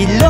일러